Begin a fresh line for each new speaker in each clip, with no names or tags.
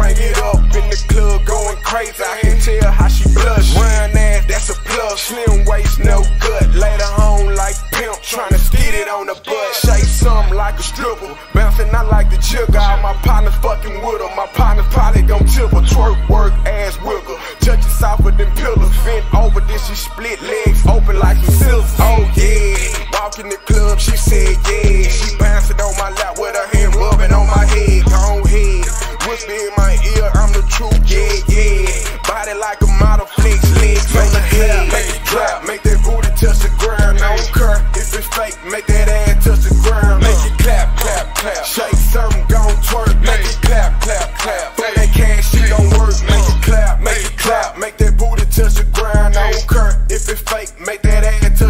Bring it up in the club, going crazy. I can tell how she blush. Round ass, that's a plus. Slim waist, no gut. Later home like pimp, tryna skid it on the butt. Shake something like a stripper, bouncing I like the jigger. All my partners fucking with her. My partners probably gon' tip her. Twerk, work, ass wiggle. Judge it south with them pillars. Vent over this, she split legs open like some scissors. Oh yeah, walk in the club, she said yeah. She bouncing on my lap with her hand rubbing on my head. Go head, whisper in my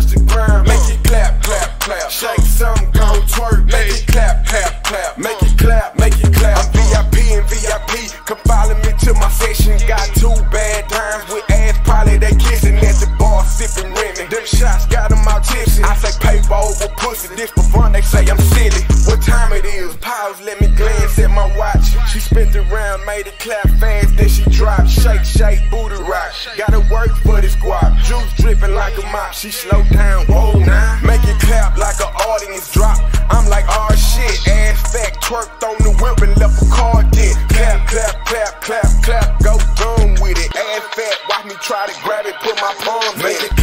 touch the ground. Make it clap, clap, clap. Shake something, gon' twerk. Make it clap, clap, clap. Make it clap, make it clap. I'm VIP and VIP. Come follow me to my session. Got two bad times with ass probably they kissing at the bar, sipping Remy. Them shots got them out tipsy. I say paper over pussy. This for fun, they say I'm silly. What time it is? Pause, let me glance at my watch. She spent around, made it clap fast, then she dropped. Shake, shake, booty rock. Gotta work for this guap. Juice a mop. She slow down, whoa now. Make it clap like an audience drop. I'm like, oh shit. Ass fat, twerked on the whip and left a card dent. Clap, clap, clap, clap, clap. Go dumb with it. Ass fat, watch me try to grab it, put my palms in. It